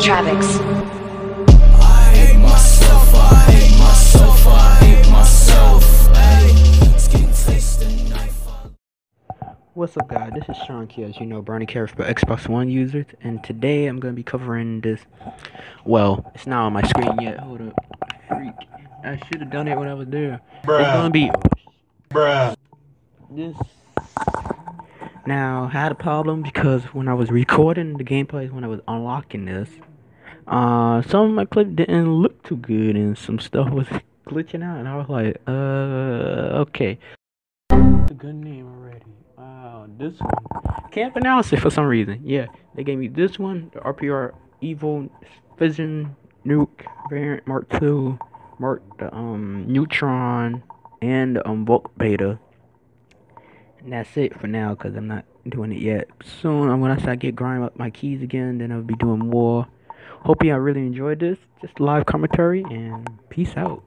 Travix. I hate myself, I hate myself, I hate myself. Ay, skin faced and knife. What's up guys, this is Sean Key, as you know, Brownie Carrots for Xbox One users, and today I'm going to be covering this, well, it's not on my screen yet, hold up, freak, I should have done it when I was there, it's going to be, Bruh. this, now, I had a problem because when I was recording the gameplays, when I was unlocking this, uh, some of my clips didn't look too good, and some stuff was glitching out, and I was like, uh, okay, a good name already. Wow, this one. Can't pronounce it for some reason. Yeah, they gave me this one, the RPR Evo Fission Nuke Variant Mark II, Mark the um Neutron, and the um Bulk Beta. And that's it for now, cause I'm not doing it yet. Soon, I'm gonna start get grinding up my keys again. Then I'll be doing more. Hope y'all really enjoyed this. Just live commentary and peace out.